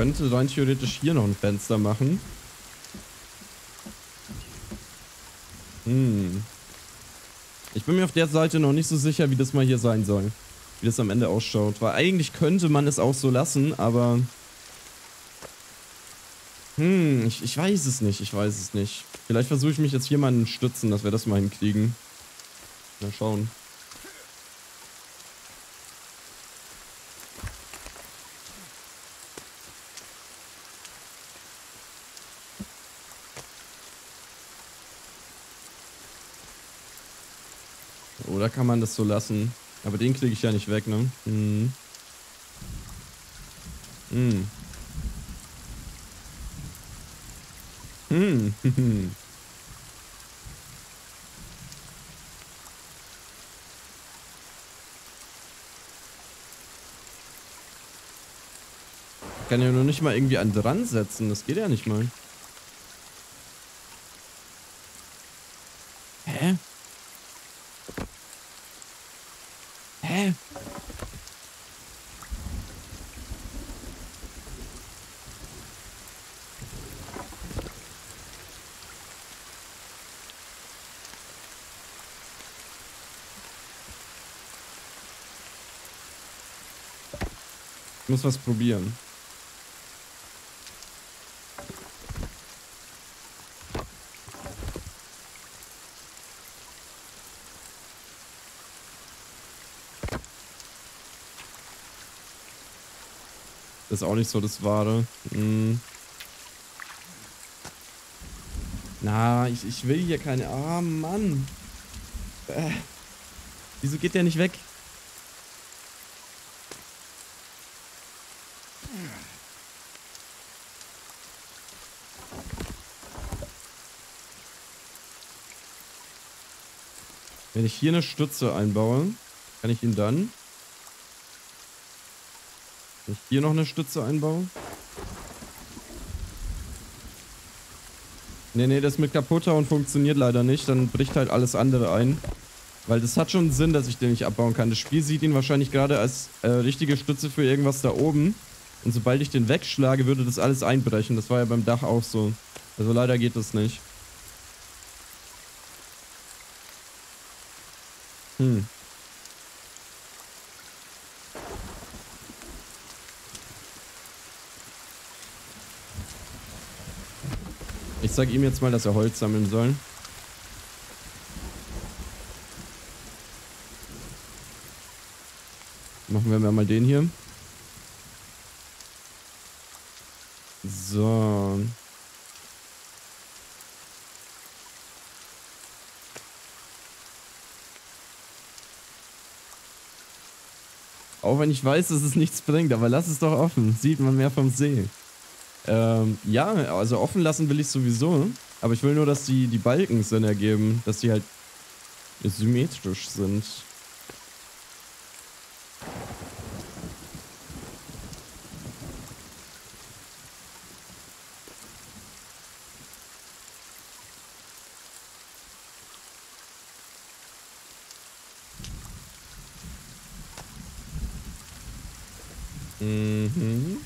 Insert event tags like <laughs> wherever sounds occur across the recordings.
könnte rein theoretisch hier noch ein Fenster machen. Hm. Ich bin mir auf der Seite noch nicht so sicher, wie das mal hier sein soll. Wie das am Ende ausschaut. Weil eigentlich könnte man es auch so lassen, aber... Hm, ich, ich weiß es nicht, ich weiß es nicht. Vielleicht versuche ich mich jetzt hier mal Stützen, dass wir das mal hinkriegen. Mal schauen. Oder kann man das so lassen? Aber den kriege ich ja nicht weg, ne? Hm. Hm. Hm. Ich <laughs> kann ja nur nicht mal irgendwie an dran setzen. Das geht ja nicht mal. Muss was probieren. Das ist auch nicht so das Wahre. Hm. Na, ich, ich will hier keine... Ah, Mann. Äh. Wieso geht der nicht weg? Wenn ich hier eine Stütze einbaue, kann ich ihn dann wenn ich hier noch eine Stütze einbaue. Nee, nee, das mit kaputter und funktioniert leider nicht. Dann bricht halt alles andere ein. Weil das hat schon Sinn, dass ich den nicht abbauen kann. Das Spiel sieht ihn wahrscheinlich gerade als äh, richtige Stütze für irgendwas da oben. Und sobald ich den wegschlage, würde das alles einbrechen. Das war ja beim Dach auch so. Also leider geht das nicht. Hm. Ich sage ihm jetzt mal, dass er Holz sammeln soll. Machen wir mal den hier. So. Auch wenn ich weiß, dass es nichts bringt, aber lass es doch offen. Sieht man mehr vom See. Ähm, ja, also offen lassen will ich sowieso. Aber ich will nur, dass die, die Balken Sinn ergeben. Dass die halt symmetrisch sind. Mhm.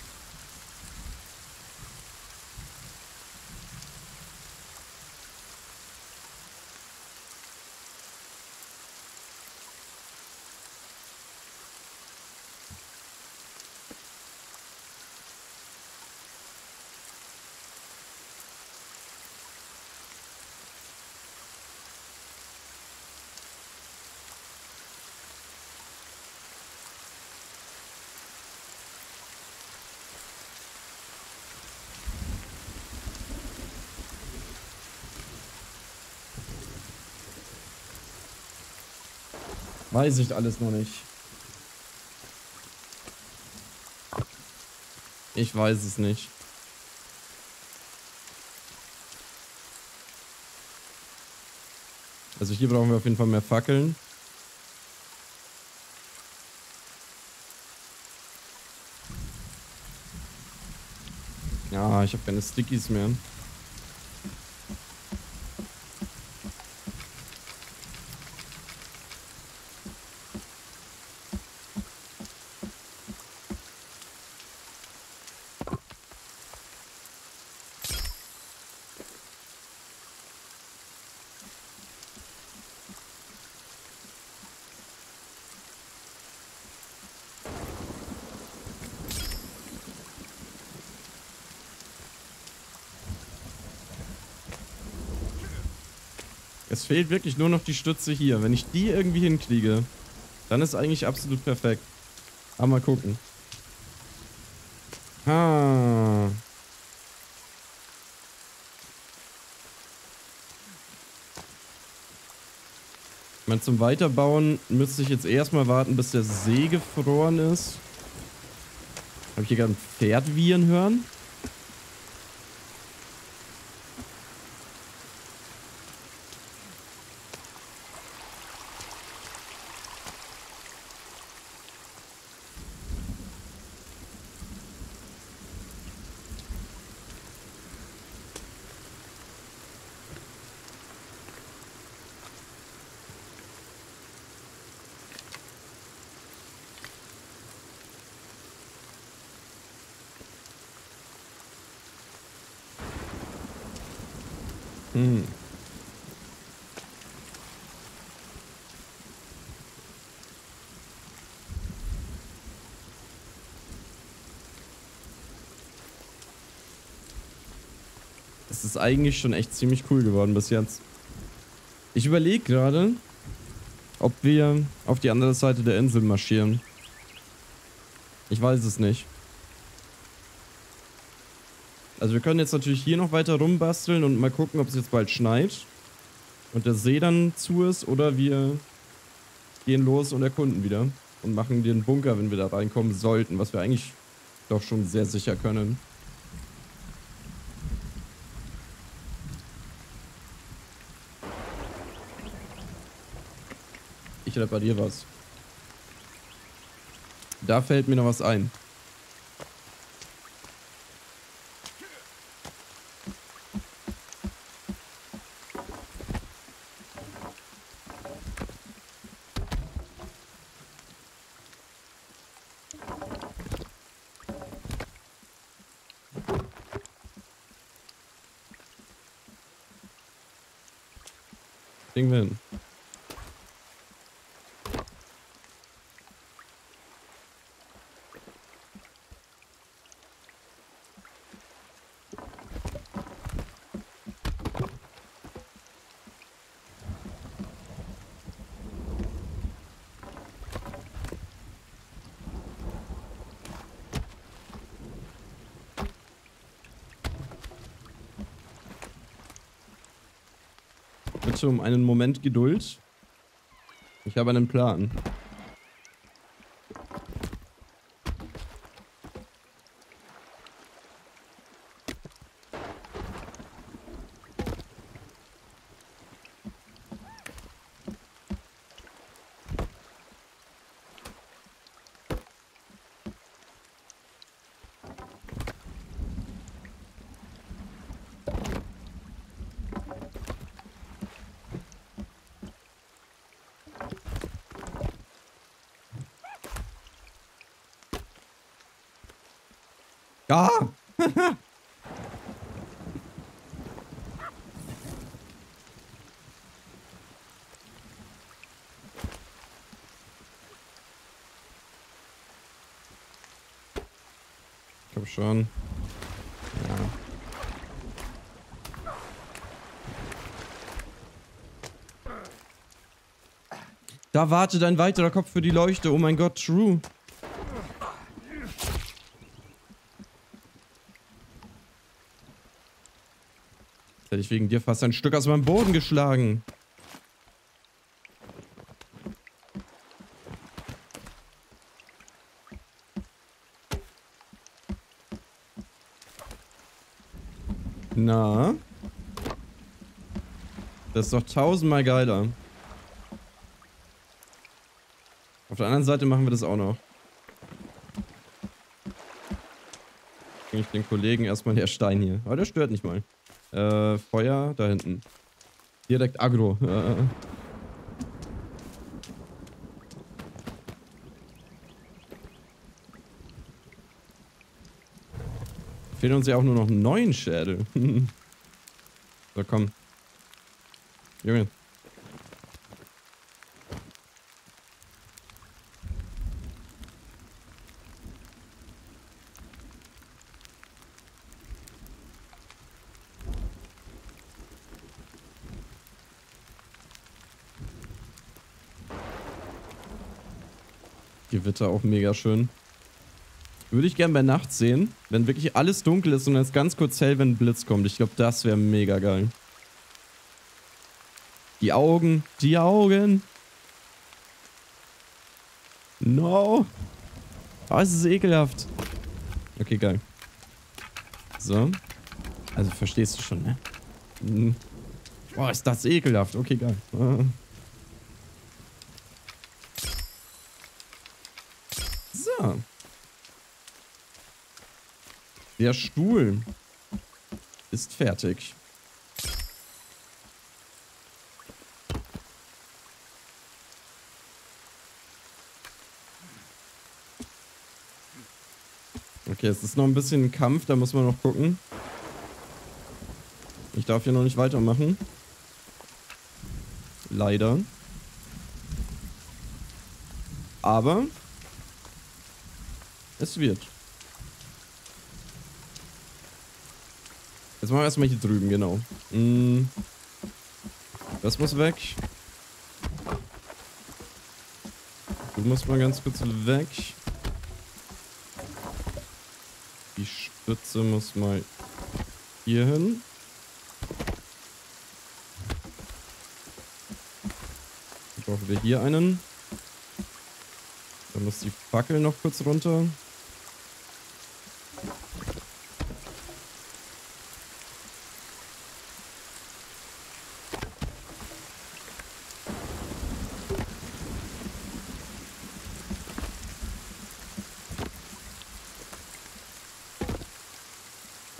Weiß ich alles noch nicht. Ich weiß es nicht. Also hier brauchen wir auf jeden Fall mehr Fackeln. Ja, ich habe keine Stickies mehr. Fehlt wirklich nur noch die Stütze hier. Wenn ich die irgendwie hinkriege, dann ist eigentlich absolut perfekt. Aber mal gucken. Ah. Ich meine, zum Weiterbauen müsste ich jetzt erstmal warten, bis der See gefroren ist. Habe ich hier gerade ein Pferd wiehern hören? Das ist eigentlich schon echt ziemlich cool geworden bis jetzt. Ich überlege gerade, ob wir auf die andere Seite der Insel marschieren. Ich weiß es nicht. Also wir können jetzt natürlich hier noch weiter rumbasteln und mal gucken, ob es jetzt bald schneit. Und der See dann zu ist oder wir gehen los und erkunden wieder. Und machen den Bunker, wenn wir da reinkommen sollten, was wir eigentlich doch schon sehr sicher können. Ich repariere was. Da fällt mir noch was ein. Kriegen hin. Bitte um einen Moment Geduld. Ich habe einen Plan. Ich glaube schon. Da wartet ein weiterer Kopf für die Leuchte. Oh mein Gott, true. Hätte ich wegen dir fast ein Stück aus meinem Boden geschlagen. Na? Das ist doch tausendmal geiler. Auf der anderen Seite machen wir das auch noch. Bringe ich den Kollegen erstmal der Stein hier. Aber der stört nicht mal. Äh, Feuer da hinten. Direkt Agro. Äh. Fehlen uns ja auch nur noch neun Schädel. <laughs> so, komm. Junge. Gewitter auch mega schön. Würde ich gern bei Nacht sehen, wenn wirklich alles dunkel ist und es ganz kurz hell, wenn ein Blitz kommt. Ich glaube, das wäre mega geil. Die Augen, die Augen. No. Oh, es ist ekelhaft. Okay, geil. So. Also verstehst du schon, ne? Hm. Boah, ist das ekelhaft. Okay, geil. So. Der Stuhl ist fertig. Okay, es ist noch ein bisschen ein Kampf, da muss man noch gucken. Ich darf hier noch nicht weitermachen. Leider. Aber es wird. Machen wir erstmal hier drüben, genau. Mm. Das muss weg. Du musst mal ganz kurz weg. Die Spitze muss mal hier hin. Brauchen wir hier einen. Dann muss die Fackel noch kurz runter.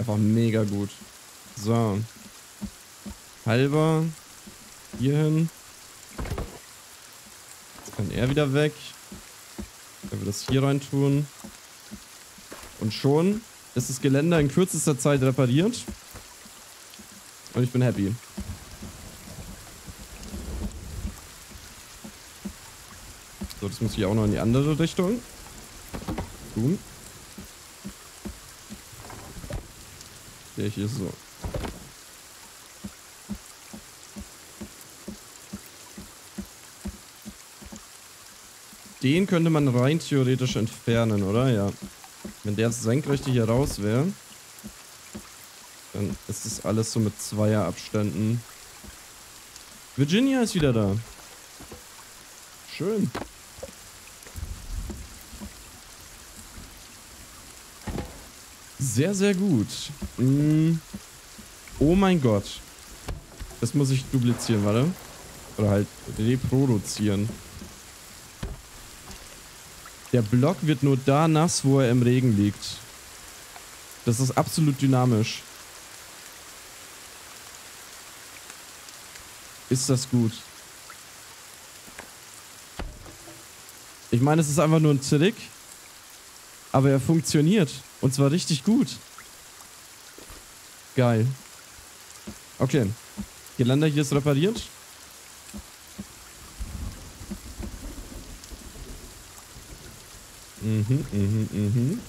Einfach mega gut. So. Halber. Hier hin. Jetzt kann er wieder weg. Wenn wir das hier rein tun. Und schon ist das Geländer in kürzester Zeit repariert. Und ich bin happy. So, das muss ich auch noch in die andere Richtung tun. Der hier so. Den könnte man rein theoretisch entfernen, oder? Ja. Wenn der senkrechte hier raus wäre, dann ist das alles so mit Zweierabständen. Virginia ist wieder da. Schön. Sehr, sehr gut. Mm. Oh mein Gott. Das muss ich duplizieren, warte. Oder halt reproduzieren. Der Block wird nur da nass, wo er im Regen liegt. Das ist absolut dynamisch. Ist das gut? Ich meine, es ist einfach nur ein Trick. Aber er funktioniert. Und zwar richtig gut. Geil. Okay. Geländer hier ist repariert. Mhm, mhm, mhm.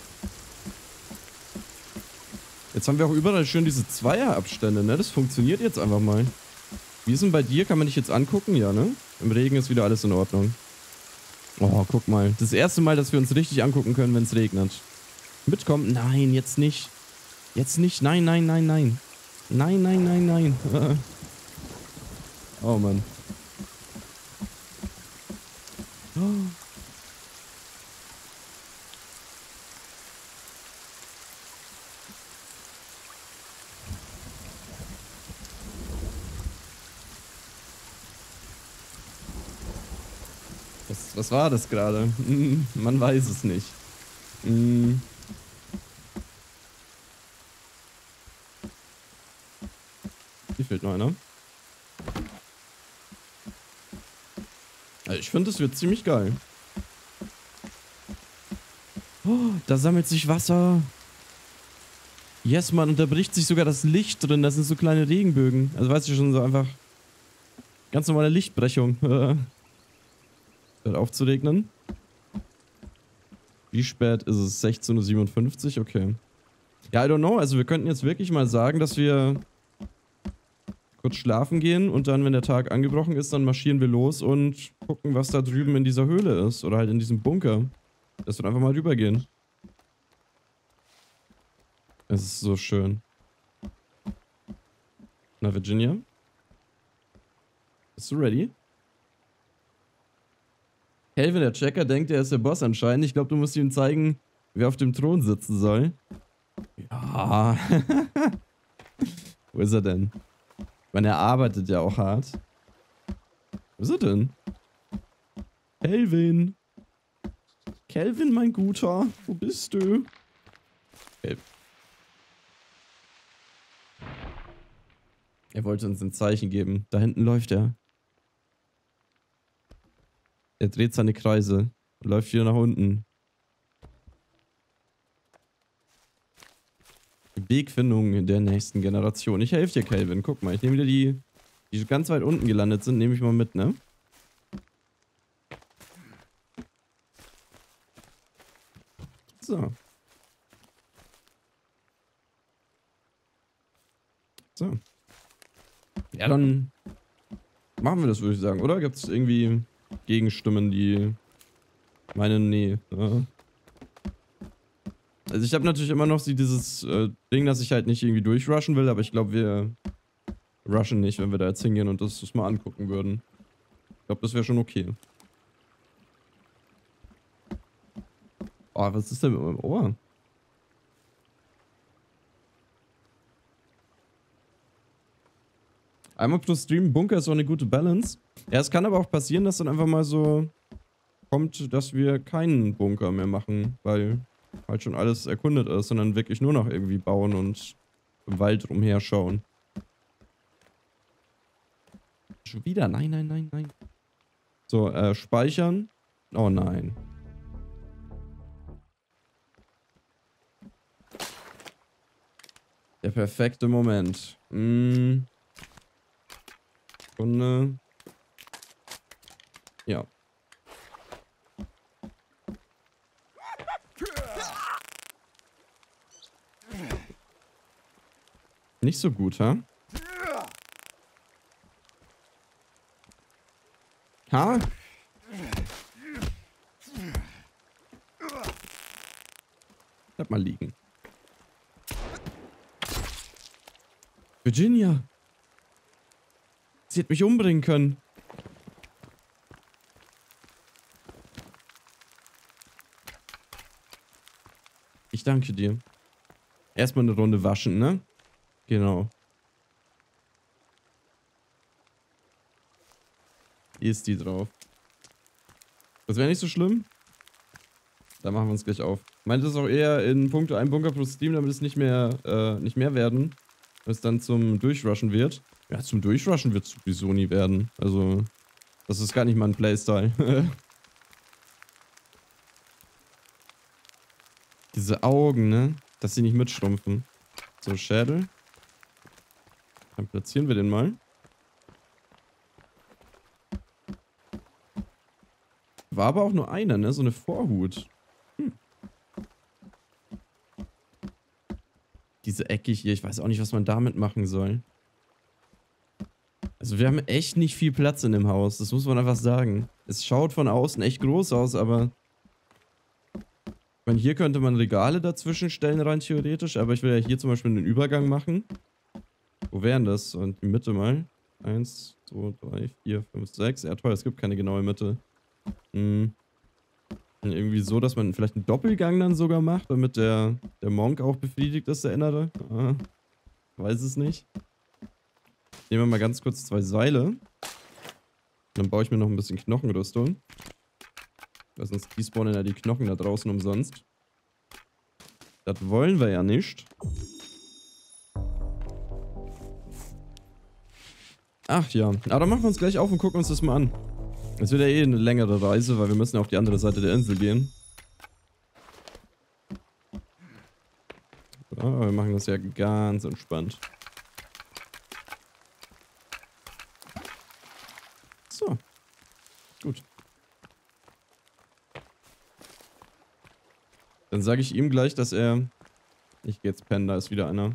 Jetzt haben wir auch überall schön diese Zweierabstände, ne? Das funktioniert jetzt einfach mal. Wie ist denn bei dir? Kann man dich jetzt angucken? Ja, ne? Im Regen ist wieder alles in Ordnung. Oh, guck mal. Das erste Mal, dass wir uns richtig angucken können, wenn es regnet. Mitkommen? Nein, jetzt nicht. Jetzt nicht. Nein, nein, nein, nein. Nein, nein, nein, nein. <laughs> oh, Mann. <gasps> Was, was war das gerade? <laughs> Man weiß es nicht. Hm. Hier fehlt noch einer. Also ich finde, das wird ziemlich geil. Oh, da sammelt sich Wasser. Yes, man, und da bricht sich sogar das Licht drin. Das sind so kleine Regenbögen. Also weißt du schon, so einfach ganz normale Lichtbrechung. <laughs> Hört auf zu regnen. Wie spät ist es? 16.57 Uhr? Okay. Ja, I don't know. Also wir könnten jetzt wirklich mal sagen, dass wir kurz schlafen gehen und dann, wenn der Tag angebrochen ist, dann marschieren wir los und gucken, was da drüben in dieser Höhle ist. Oder halt in diesem Bunker. Dass wir einfach mal rübergehen. Es ist so schön. Na, Virginia? Bist du ready? Calvin, der Checker, denkt, er ist der Boss anscheinend. Ich glaube, du musst ihm zeigen, wer auf dem Thron sitzen soll. Ja. <laughs> Wo ist er denn? Meine, er arbeitet ja auch hart. Wo ist er denn? Kelvin. Kelvin, mein Guter. Wo bist du? Okay. Er wollte uns ein Zeichen geben. Da hinten läuft er. Er dreht seine Kreise läuft wieder nach unten. Wegfindung in der nächsten Generation. Ich helfe dir, Calvin. Guck mal, ich nehme dir die, die ganz weit unten gelandet sind, nehme ich mal mit, ne? So. So. Ja, dann machen wir das, würde ich sagen, oder? Gibt es irgendwie Gegenstimmen, die meinen, nee. Ja. Also ich habe natürlich immer noch dieses äh, Ding, dass ich halt nicht irgendwie durchrushen will, aber ich glaube, wir rushen nicht, wenn wir da jetzt hingehen und das, das mal angucken würden. Ich glaube, das wäre schon okay. Oh, was ist denn mit meinem Ohr? Einmal plus Stream, Bunker ist auch eine gute Balance. Ja, es kann aber auch passieren, dass dann einfach mal so kommt, dass wir keinen Bunker mehr machen, weil halt schon alles erkundet ist, sondern wirklich nur noch irgendwie bauen und im Wald rumherschauen. Schon wieder? Nein, nein, nein, nein. So, äh, speichern. Oh nein. Der perfekte Moment. Hm. Sekunde. Ja. Nicht so gut, ha? Ha? Bleib mal liegen. Virginia. Sie hätte mich umbringen können. Ich danke dir. Erstmal eine Runde waschen, ne? Genau. Hier ist die drauf. Das wäre nicht so schlimm. Da machen wir uns gleich auf. Meint es auch eher in puncto ein Bunker pro Steam, damit es nicht mehr, äh, nicht mehr werden. Wenn es dann zum Durchrushen wird. Ja, zum Durchrushen wird es sowieso nie werden. Also, das ist gar nicht mein Playstyle. <laughs> Diese Augen, ne? Dass sie nicht mitschrumpfen. So, Schädel. Dann platzieren wir den mal. War aber auch nur einer, ne? So eine Vorhut. Hm. Diese Ecke hier, ich weiß auch nicht, was man damit machen soll. Also wir haben echt nicht viel Platz in dem Haus, das muss man einfach sagen. Es schaut von außen echt groß aus, aber... Ich meine, hier könnte man Regale dazwischen stellen, rein theoretisch, aber ich will ja hier zum Beispiel einen Übergang machen. Wo wären das? Und die Mitte mal. Eins, zwei, drei, vier, fünf, sechs. Ja toll, es gibt keine genaue Mitte. Hm. Irgendwie so, dass man vielleicht einen Doppelgang dann sogar macht, damit der, der Monk auch befriedigt ist, der Innere. Ah, weiß es nicht. Nehmen wir mal ganz kurz zwei Seile. Dann baue ich mir noch ein bisschen Knochenrüstung. Weil sonst despawnen ja die Knochen da draußen umsonst. Das wollen wir ja nicht. Ach ja, aber dann machen wir uns gleich auf und gucken uns das mal an. Es wird ja eh eine längere Reise, weil wir müssen ja auf die andere Seite der Insel gehen. Ja, wir machen das ja ganz entspannt. So. Gut. Dann sage ich ihm gleich, dass er... Ich gehe jetzt pennen, da ist wieder einer.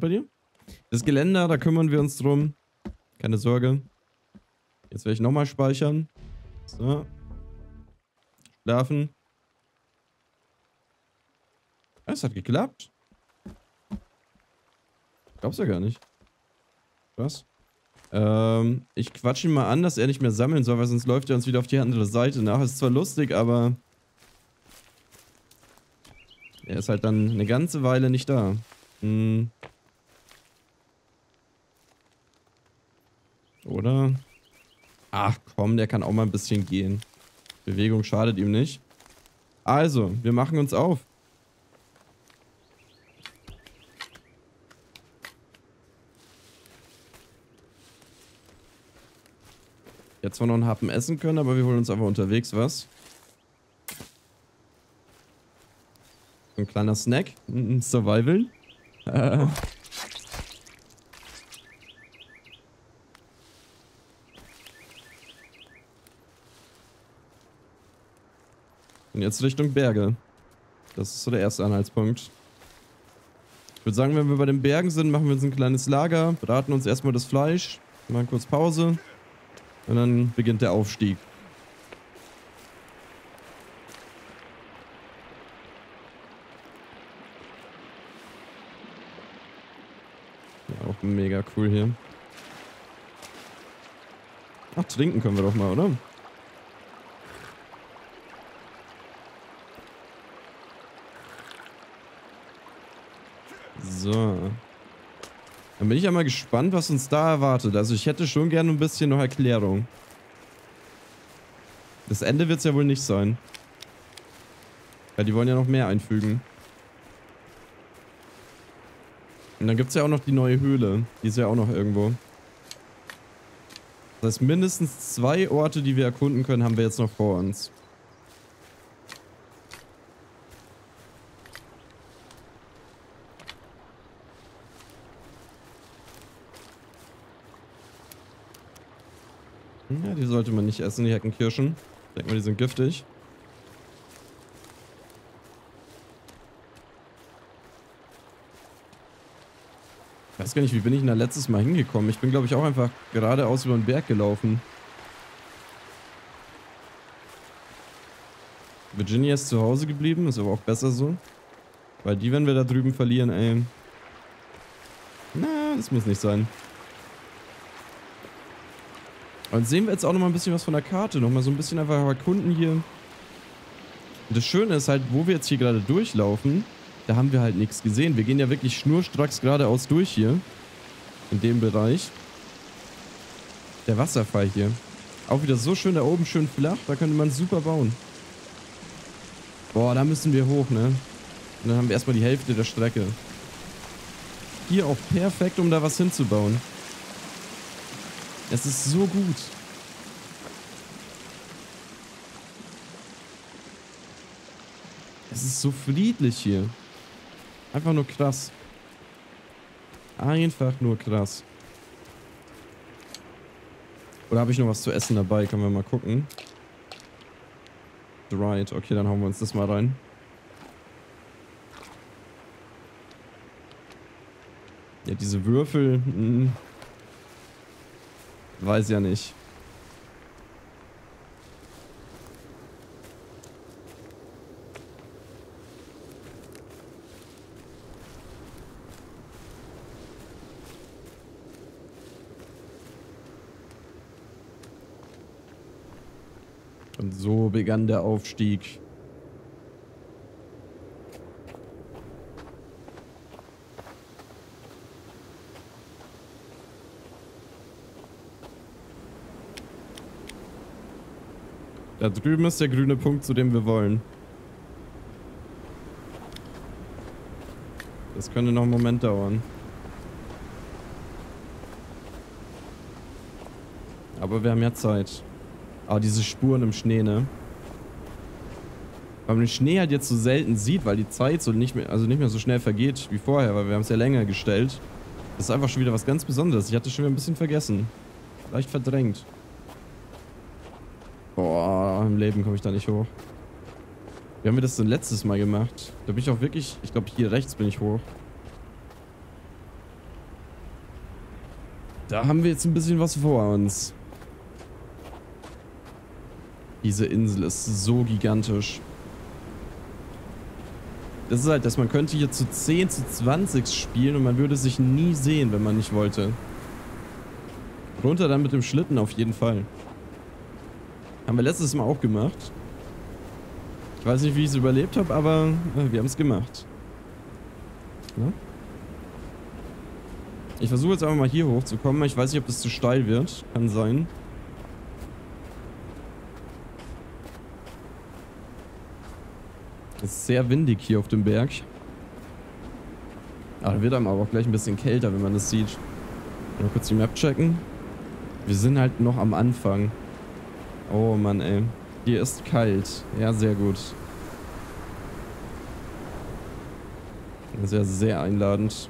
Bei dir? Das Geländer, da kümmern wir uns drum. Keine Sorge. Jetzt werde ich nochmal speichern. So. Schlafen. Es hat geklappt. Glaub's ja gar nicht. Was? Ähm, ich quatsch ihn mal an, dass er nicht mehr sammeln soll, weil sonst läuft er uns wieder auf die andere Seite nach. Ist zwar lustig, aber... Er ist halt dann eine ganze Weile nicht da. Hm. Oder? Ach komm, der kann auch mal ein bisschen gehen. Bewegung schadet ihm nicht. Also, wir machen uns auf. Jetzt zwar noch einen Happen essen können, aber wir holen uns einfach unterwegs was. Ein kleiner Snack. Ein <laughs> Survival. Äh. <laughs> Und jetzt Richtung Berge. Das ist so der erste Anhaltspunkt. Ich würde sagen, wenn wir bei den Bergen sind, machen wir uns ein kleines Lager, braten uns erstmal das Fleisch, machen kurz Pause und dann beginnt der Aufstieg. Ja, auch mega cool hier. Ach, trinken können wir doch mal, oder? So. Dann bin ich ja mal gespannt, was uns da erwartet. Also ich hätte schon gerne ein bisschen noch Erklärung. Das Ende wird es ja wohl nicht sein. Weil die wollen ja noch mehr einfügen. Und dann gibt es ja auch noch die neue Höhle. Die ist ja auch noch irgendwo. Das heißt, mindestens zwei Orte, die wir erkunden können, haben wir jetzt noch vor uns. Ja, nicht essen, die Heckenkirschen. Ich denke mal, die sind giftig. Ich weiß gar nicht, wie bin ich denn da letztes Mal hingekommen? Ich bin, glaube ich, auch einfach geradeaus über den Berg gelaufen. Virginia ist zu Hause geblieben, ist aber auch besser so. Weil die, wenn wir da drüben verlieren, ey. Na, das muss nicht sein. Und sehen wir jetzt auch noch mal ein bisschen was von der Karte. Noch mal so ein bisschen einfach erkunden hier. Das Schöne ist halt, wo wir jetzt hier gerade durchlaufen, da haben wir halt nichts gesehen. Wir gehen ja wirklich schnurstracks geradeaus durch hier. In dem Bereich. Der Wasserfall hier. Auch wieder so schön da oben, schön flach. Da könnte man super bauen. Boah, da müssen wir hoch, ne? Und dann haben wir erstmal die Hälfte der Strecke. Hier auch perfekt, um da was hinzubauen. Es ist so gut. Es ist so friedlich hier. Einfach nur krass. Einfach nur krass. Oder habe ich noch was zu essen dabei? Können wir mal gucken. Right, okay, dann hauen wir uns das mal rein. Ja, diese Würfel. Mh. Weiß ja nicht. Und so begann der Aufstieg. Da drüben ist der grüne Punkt, zu dem wir wollen. Das könnte noch einen Moment dauern. Aber wir haben ja Zeit. Ah, diese Spuren im Schnee, ne? Weil man den Schnee halt jetzt so selten sieht, weil die Zeit so nicht mehr, also nicht mehr so schnell vergeht wie vorher, weil wir haben es ja länger gestellt. Das ist einfach schon wieder was ganz Besonderes. Ich hatte schon wieder ein bisschen vergessen. Leicht verdrängt. Boah, im Leben komme ich da nicht hoch. Wie haben wir das denn letztes Mal gemacht? Da bin ich auch wirklich... Ich glaube, hier rechts bin ich hoch. Da haben wir jetzt ein bisschen was vor uns. Diese Insel ist so gigantisch. Das ist halt, dass man könnte hier zu 10 zu 20 spielen und man würde sich nie sehen, wenn man nicht wollte. Runter dann mit dem Schlitten auf jeden Fall. Haben wir letztes Mal auch gemacht. Ich weiß nicht, wie ich es überlebt habe, aber äh, wir haben es gemacht. Ja? Ich versuche jetzt einfach mal hier hochzukommen. Ich weiß nicht, ob das zu steil wird. Kann sein. Es ist sehr windig hier auf dem Berg. Ah, da wird einem aber auch gleich ein bisschen kälter, wenn man das sieht. Mal kurz die Map checken. Wir sind halt noch am Anfang. Oh Mann, ey. Hier ist kalt. Ja, sehr gut. Sehr, sehr einladend.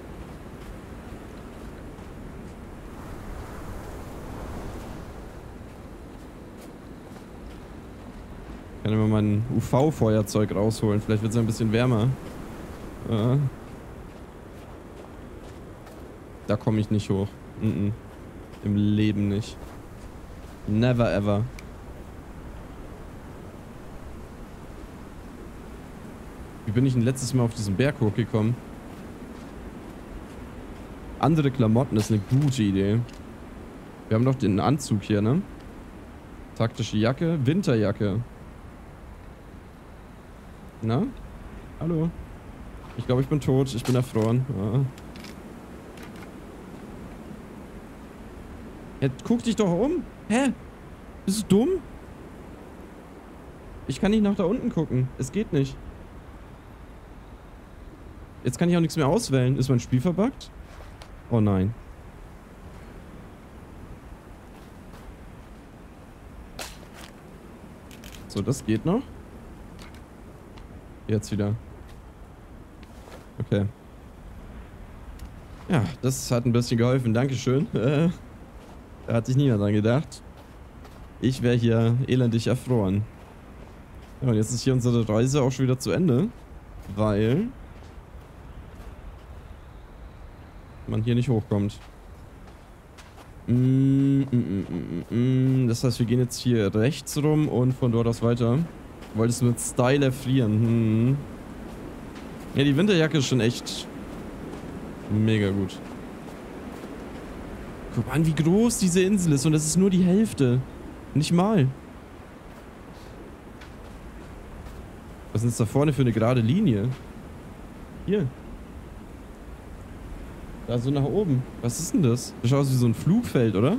kann immer mein UV-Feuerzeug rausholen. Vielleicht wird es ein bisschen wärmer. Äh. Da komme ich nicht hoch. Mm -mm. Im Leben nicht. Never ever. Wie bin ich denn letztes Mal auf diesen Berg hochgekommen? Andere Klamotten ist eine gute Idee. Wir haben doch den Anzug hier, ne? Taktische Jacke, Winterjacke. Na? Hallo? Ich glaube, ich bin tot. Ich bin erfroren. Ja. Jetzt guck dich doch um. Hä? Bist du dumm? Ich kann nicht nach da unten gucken. Es geht nicht. Jetzt kann ich auch nichts mehr auswählen. Ist mein Spiel verbuggt? Oh nein. So, das geht noch. Jetzt wieder. Okay. Ja, das hat ein bisschen geholfen. Dankeschön. <laughs> Äh, da hat sich niemand dran gedacht. Ich wäre hier elendig erfroren. Ja, und jetzt ist hier unsere Reise auch schon wieder zu Ende. Weil man hier nicht hochkommt. Mm, mm, mm, das heißt, wir gehen jetzt hier rechts rum und von dort aus weiter. Wolltest du mit Style erfrieren? Hm. Ja, die Winterjacke ist schon echt mega gut. Guck mal an, wie groß diese Insel ist und das ist nur die Hälfte. Nicht mal. Was ist da vorne für eine gerade Linie? Hier. Da so nach oben. Was ist denn das? Das schaut aus wie so ein Flugfeld, oder?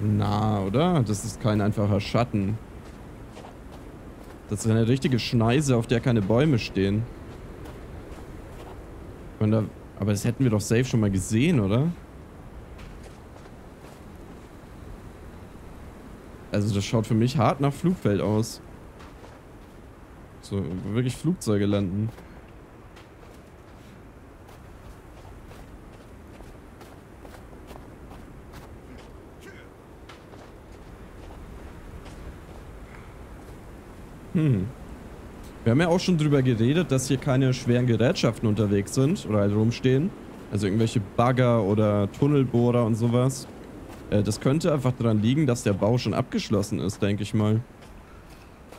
Na, oder? Das ist kein einfacher Schatten. Das ist eine richtige Schneise, auf der keine Bäume stehen. Da, aber das hätten wir doch safe schon mal gesehen, oder? Also das schaut für mich hart nach Flugfeld aus. So, wirklich Flugzeuge landen. Hm. Wir haben ja auch schon drüber geredet, dass hier keine schweren Gerätschaften unterwegs sind oder halt rumstehen. Also irgendwelche Bagger oder Tunnelbohrer und sowas. Äh, das könnte einfach daran liegen, dass der Bau schon abgeschlossen ist, denke ich mal.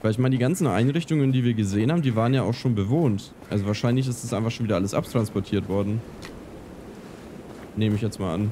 Weil ich meine, die ganzen Einrichtungen, die wir gesehen haben, die waren ja auch schon bewohnt. Also wahrscheinlich ist das einfach schon wieder alles abtransportiert worden. Nehme ich jetzt mal an.